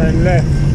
很累。